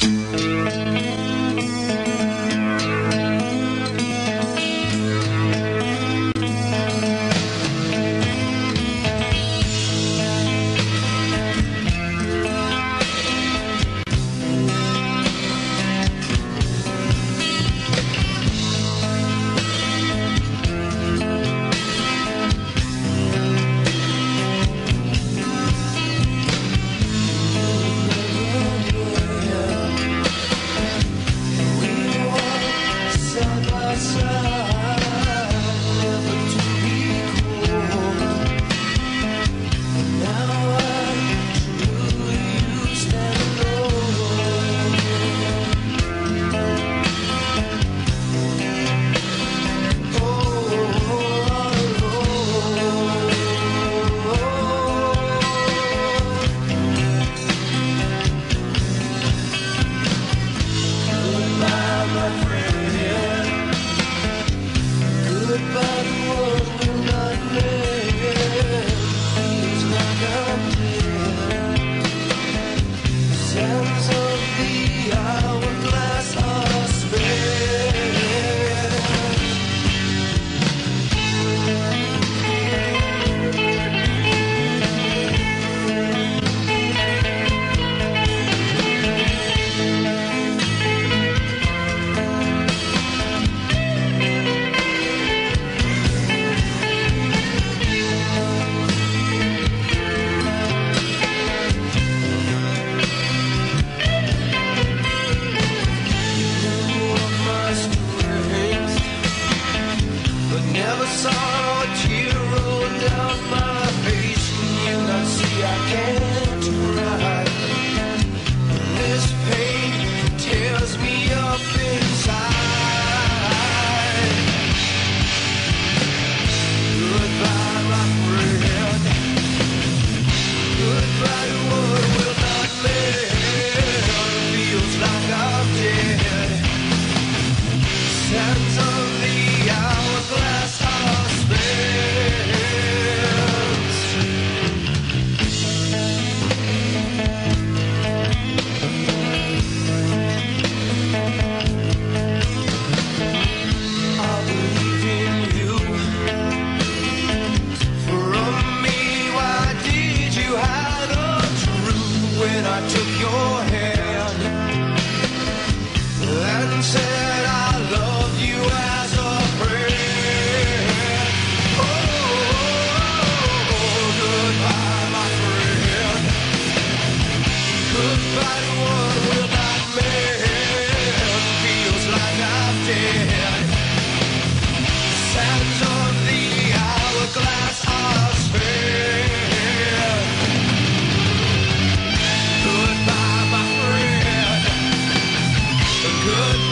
Bye. you rolled my face. You not see I can't ride. good.